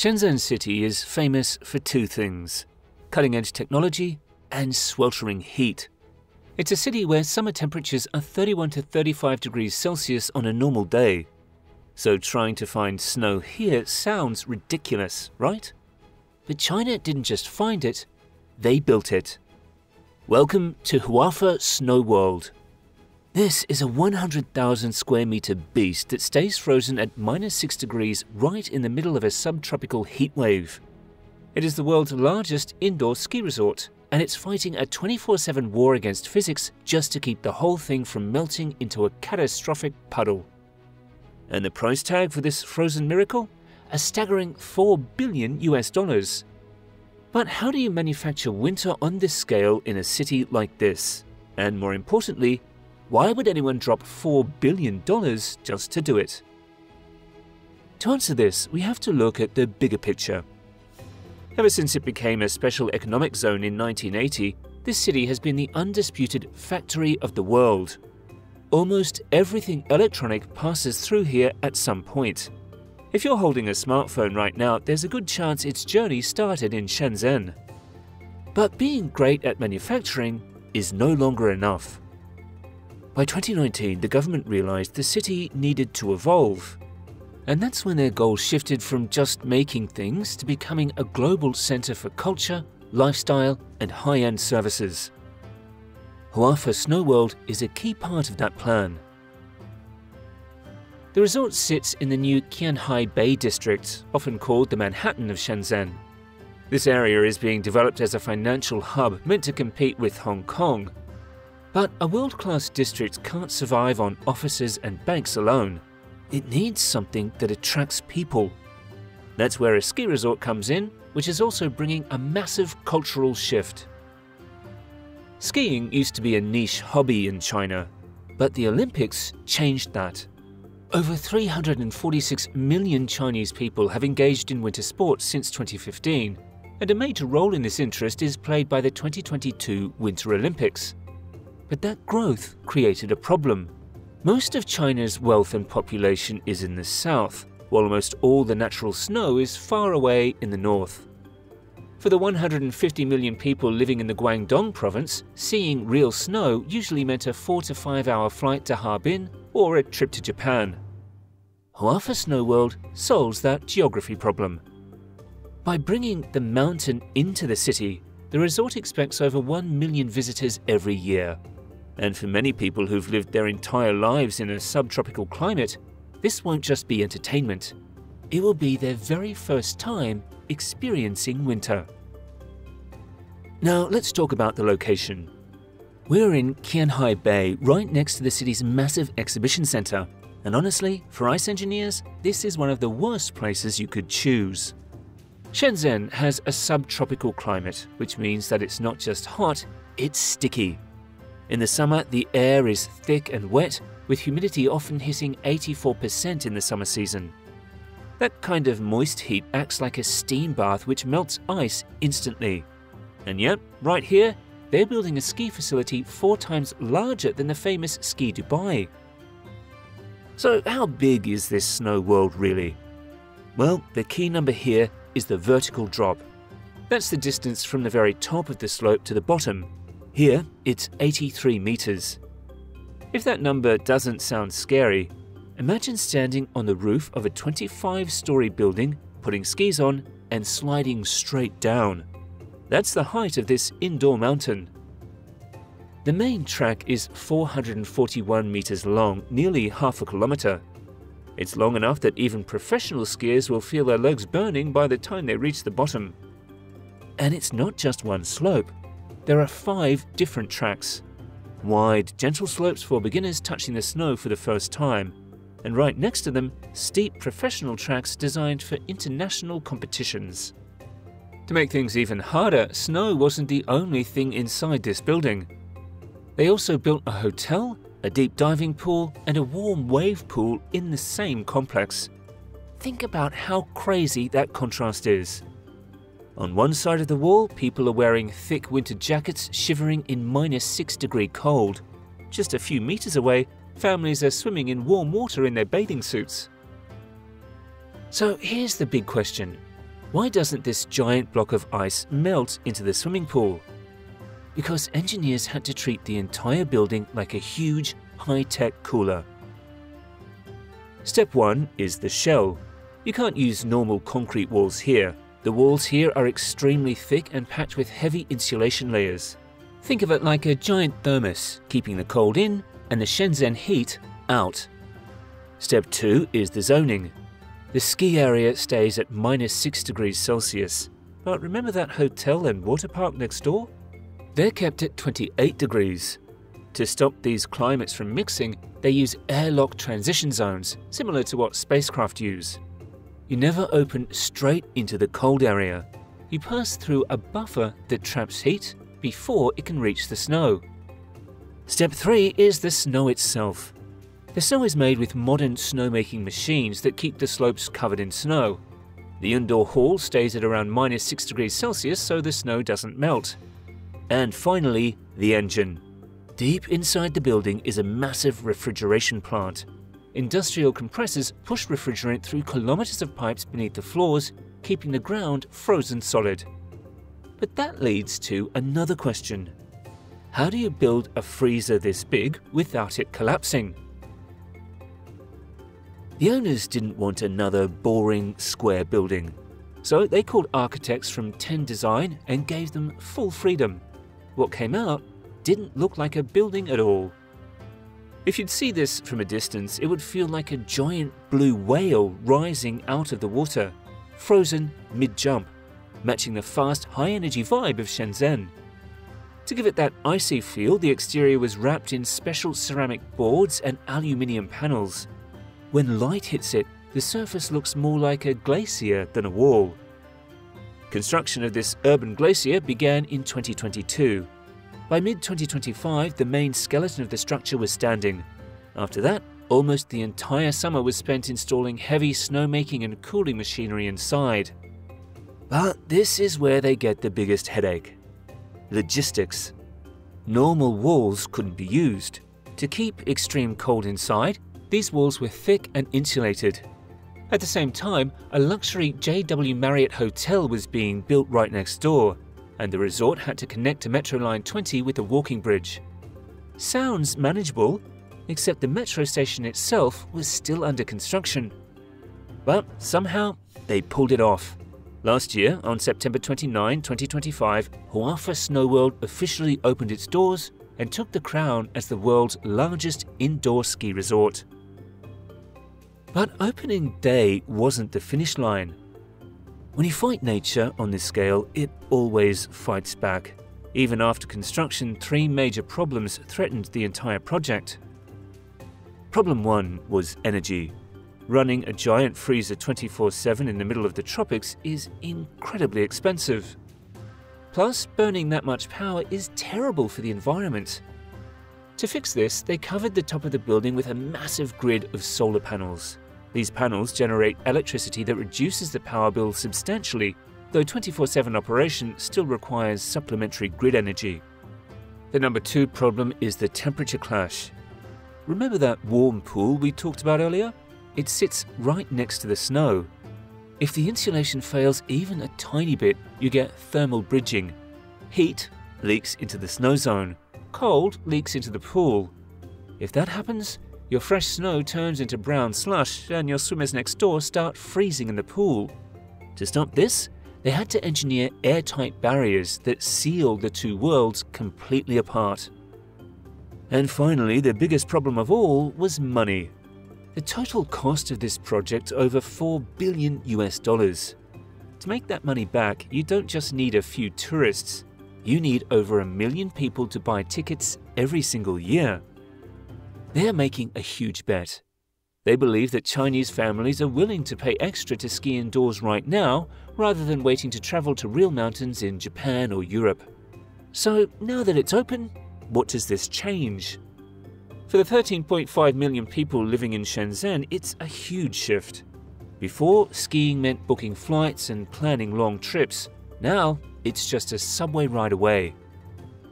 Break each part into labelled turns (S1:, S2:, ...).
S1: Shenzhen City is famous for two things cutting edge technology and sweltering heat. It's a city where summer temperatures are 31 to 35 degrees Celsius on a normal day. So trying to find snow here sounds ridiculous, right? But China didn't just find it, they built it. Welcome to Huafa Snow World. This is a 100,000 square meter beast that stays frozen at minus 6 degrees right in the middle of a subtropical heat wave. It is the world's largest indoor ski resort, and it's fighting a 24 7 war against physics just to keep the whole thing from melting into a catastrophic puddle. And the price tag for this frozen miracle? A staggering 4 billion US dollars. But how do you manufacture winter on this scale in a city like this? And more importantly, why would anyone drop $4 billion just to do it? To answer this, we have to look at the bigger picture. Ever since it became a special economic zone in 1980, this city has been the undisputed factory of the world. Almost everything electronic passes through here at some point. If you're holding a smartphone right now, there's a good chance its journey started in Shenzhen. But being great at manufacturing is no longer enough. By 2019, the government realized the city needed to evolve. And that's when their goal shifted from just making things to becoming a global center for culture, lifestyle, and high end services. Huafa Snow World is a key part of that plan. The resort sits in the new Qianhai Bay district, often called the Manhattan of Shenzhen. This area is being developed as a financial hub meant to compete with Hong Kong, but a world class district can't survive on offices and banks alone. It needs something that attracts people. That's where a ski resort comes in, which is also bringing a massive cultural shift. Skiing used to be a niche hobby in China, but the Olympics changed that. Over 346 million Chinese people have engaged in winter sports since 2015, and a major role in this interest is played by the 2022 Winter Olympics. But that growth created a problem. Most of China's wealth and population is in the south, while almost all the natural snow is far away in the north. For the 150 million people living in the Guangdong province, seeing real snow usually meant a 4 to 5 hour flight to Harbin or a trip to Japan. Huafa Snow World solves that geography problem. By bringing the mountain into the city, the resort expects over 1 million visitors every year, and for many people who've lived their entire lives in a subtropical climate, this won't just be entertainment. It will be their very first time experiencing winter. Now let's talk about the location. We're in Qianhai Bay, right next to the city's massive exhibition center. And honestly, for ice engineers, this is one of the worst places you could choose. Shenzhen has a subtropical climate, which means that it's not just hot, it's sticky. In the summer, the air is thick and wet, with humidity often hitting 84% in the summer season. That kind of moist heat acts like a steam bath which melts ice instantly. And yet, right here, they're building a ski facility four times larger than the famous Ski Dubai. So, how big is this snow world really? Well, the key number here is the vertical drop. That's the distance from the very top of the slope to the bottom, here, it's 83 meters. If that number doesn't sound scary, imagine standing on the roof of a 25 story building, putting skis on, and sliding straight down. That's the height of this indoor mountain. The main track is 441 meters long, nearly half a kilometer. It's long enough that even professional skiers will feel their legs burning by the time they reach the bottom. And it's not just one slope. There are five different tracks. Wide, gentle slopes for beginners touching the snow for the first time, and right next to them, steep professional tracks designed for international competitions. To make things even harder, snow wasn't the only thing inside this building. They also built a hotel, a deep diving pool, and a warm wave pool in the same complex. Think about how crazy that contrast is. On one side of the wall, people are wearing thick winter jackets shivering in minus 6 degree cold. Just a few meters away, families are swimming in warm water in their bathing suits. So here's the big question Why doesn't this giant block of ice melt into the swimming pool? Because engineers had to treat the entire building like a huge, high-tech cooler. Step 1 is the shell. You can't use normal concrete walls here. The walls here are extremely thick and packed with heavy insulation layers. Think of it like a giant thermos, keeping the cold in and the Shenzhen heat out. Step 2 is the zoning. The ski area stays at minus 6 degrees Celsius. But remember that hotel and water park next door? They're kept at 28 degrees. To stop these climates from mixing, they use airlock transition zones, similar to what spacecraft use. You never open straight into the cold area. You pass through a buffer that traps heat before it can reach the snow. Step 3 is the snow itself. The snow is made with modern snowmaking machines that keep the slopes covered in snow. The indoor hall stays at around minus 6 degrees Celsius so the snow doesn't melt. And finally, the engine. Deep inside the building is a massive refrigeration plant. Industrial compressors push refrigerant through kilometers of pipes beneath the floors, keeping the ground frozen solid. But that leads to another question. How do you build a freezer this big without it collapsing? The owners didn't want another boring square building, so they called architects from Ten Design and gave them full freedom. What came out didn't look like a building at all. If you'd see this from a distance, it would feel like a giant blue whale rising out of the water, frozen mid-jump, matching the fast, high-energy vibe of Shenzhen. To give it that icy feel, the exterior was wrapped in special ceramic boards and aluminium panels. When light hits it, the surface looks more like a glacier than a wall. Construction of this urban glacier began in 2022. By mid 2025, the main skeleton of the structure was standing. After that, almost the entire summer was spent installing heavy snowmaking and cooling machinery inside. But this is where they get the biggest headache logistics. Normal walls couldn't be used. To keep extreme cold inside, these walls were thick and insulated. At the same time, a luxury JW Marriott hotel was being built right next door, and the resort had to connect to Metro Line 20 with a walking bridge. Sounds manageable, except the metro station itself was still under construction. But somehow, they pulled it off. Last year, on September 29, 2025, Huafa Snow World officially opened its doors and took the crown as the world's largest indoor ski resort. But opening day wasn't the finish line. When you fight nature on this scale, it always fights back. Even after construction, three major problems threatened the entire project. Problem 1 was energy. Running a giant freezer 24 7 in the middle of the tropics is incredibly expensive. Plus, burning that much power is terrible for the environment. To fix this, they covered the top of the building with a massive grid of solar panels. These panels generate electricity that reduces the power bill substantially, though 24 7 operation still requires supplementary grid energy. The number two problem is the temperature clash. Remember that warm pool we talked about earlier? It sits right next to the snow. If the insulation fails even a tiny bit, you get thermal bridging. Heat leaks into the snow zone, cold leaks into the pool. If that happens, your fresh snow turns into brown slush, and your swimmers next door start freezing in the pool. To stop this, they had to engineer airtight barriers that seal the two worlds completely apart. And finally, the biggest problem of all was money. The total cost of this project over 4 billion US dollars. To make that money back, you don't just need a few tourists. You need over a million people to buy tickets every single year. They're making a huge bet. They believe that Chinese families are willing to pay extra to ski indoors right now rather than waiting to travel to real mountains in Japan or Europe. So now that it's open, what does this change? For the 13.5 million people living in Shenzhen, it's a huge shift. Before, skiing meant booking flights and planning long trips. Now, it's just a subway ride away.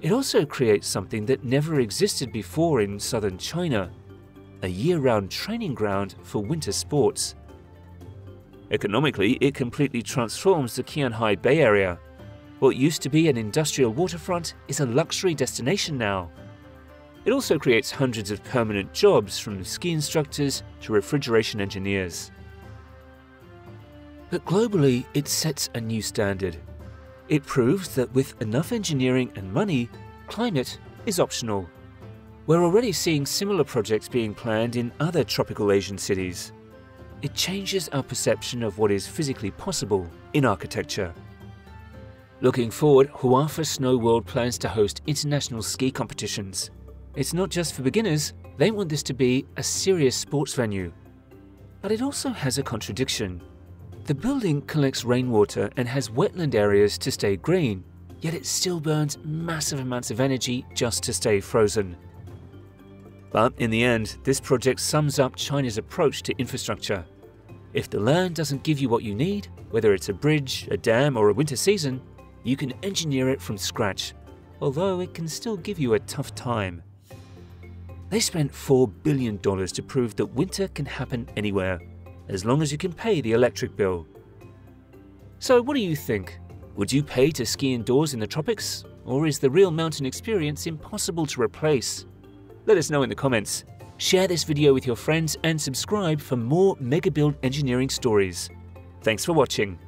S1: It also creates something that never existed before in southern China a year round training ground for winter sports. Economically, it completely transforms the Qianhai Bay Area. What used to be an industrial waterfront is a luxury destination now. It also creates hundreds of permanent jobs from ski instructors to refrigeration engineers. But globally, it sets a new standard. It proves that with enough engineering and money, climate is optional. We're already seeing similar projects being planned in other tropical Asian cities. It changes our perception of what is physically possible in architecture. Looking forward, Huafa Snow World plans to host international ski competitions. It's not just for beginners, they want this to be a serious sports venue. But it also has a contradiction. The building collects rainwater and has wetland areas to stay green, yet it still burns massive amounts of energy just to stay frozen. But in the end, this project sums up China's approach to infrastructure. If the land doesn't give you what you need, whether it's a bridge, a dam, or a winter season, you can engineer it from scratch, although it can still give you a tough time. They spent $4 billion to prove that winter can happen anywhere, as long as you can pay the electric bill. So, what do you think? Would you pay to ski indoors in the tropics? Or is the real mountain experience impossible to replace? Let us know in the comments. Share this video with your friends and subscribe for more mega build engineering stories. Thanks for watching.